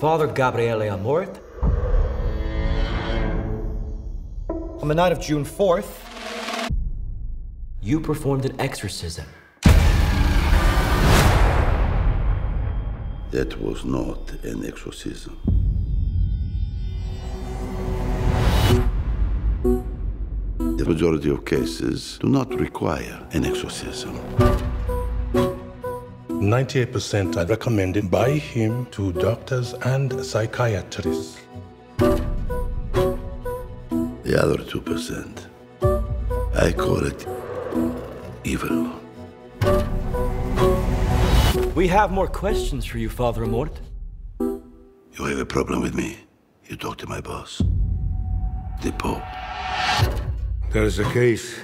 Father Gabriele Amort. On the night of June 4th, you performed an exorcism. That was not an exorcism. The majority of cases do not require an exorcism. 98% are recommended by him to doctors and psychiatrists. The other 2%, I call it evil. We have more questions for you, Father Amort. You have a problem with me? You talk to my boss, the Pope. There is a case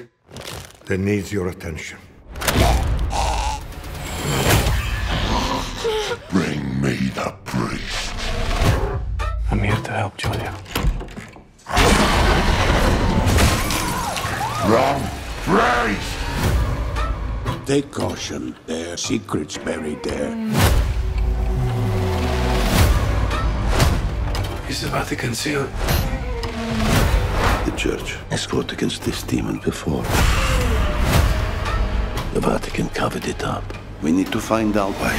that needs your attention. To help, Julia. Wrong priest! Take caution. There are secrets buried there. Is the Vatican sealed? The church has fought against this demon before. The Vatican covered it up. We need to find out why.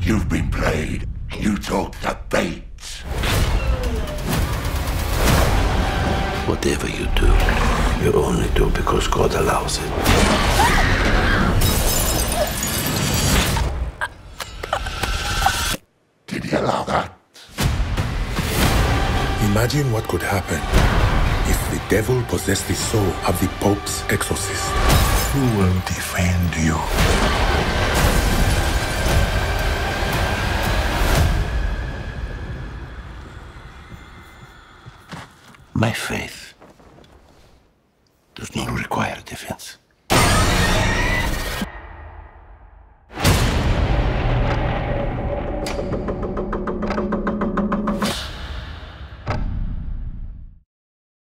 You've been played. You talk the bait. Whatever you do, you only do because God allows it. Did he allow that? Imagine what could happen if the devil possessed the soul of the Pope's exorcist. Who will defend you? My faith does not require defense.